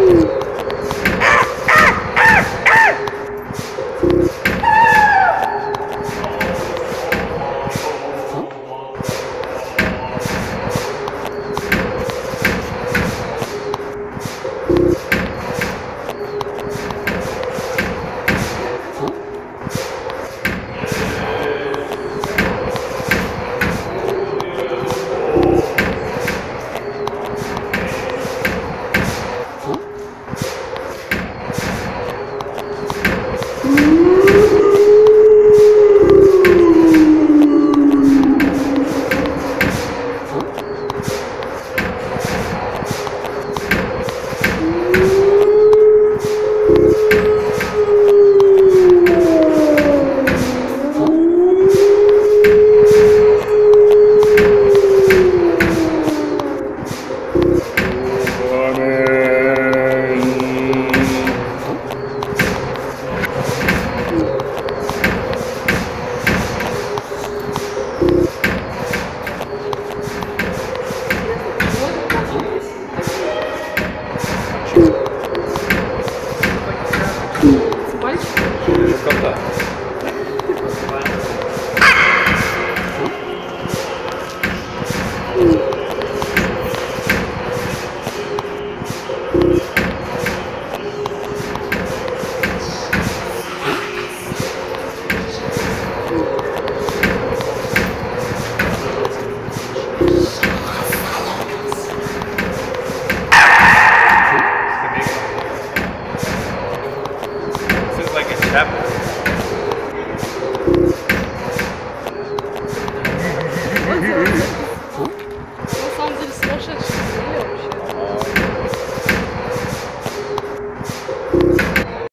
Ooh. ค